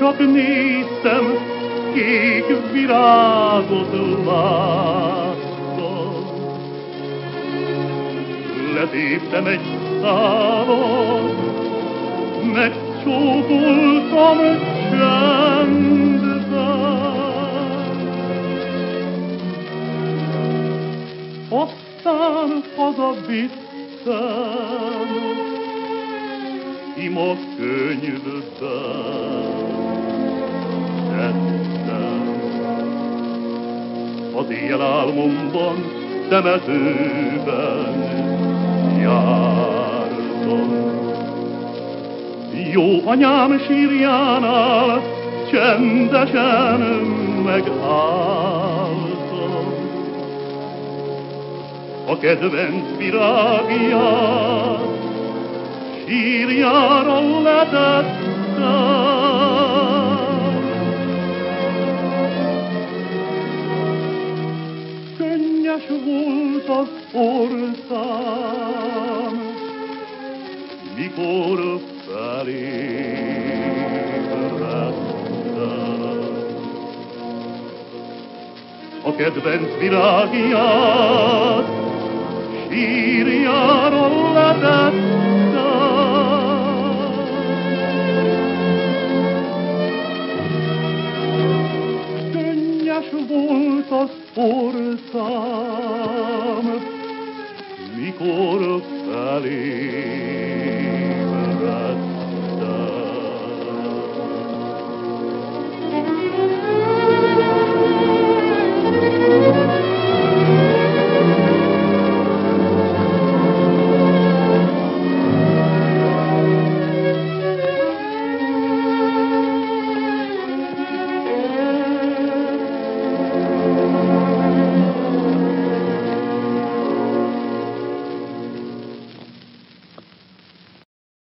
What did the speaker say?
csak néztem, virágot láttam. Letéptem egy szálon, megcsókoltam csendben. Aztán hazavittem, ima könyvben Az éjjel álmomban temetőben jártam. Jó anyám sírjánál csendesen megálltam. A kedvenc virágját sírjára letettem. Volt az orszám, mikor felébredtem. A kedvenc virágját sírjára letettem. Könnyes volt orszám, mikor felé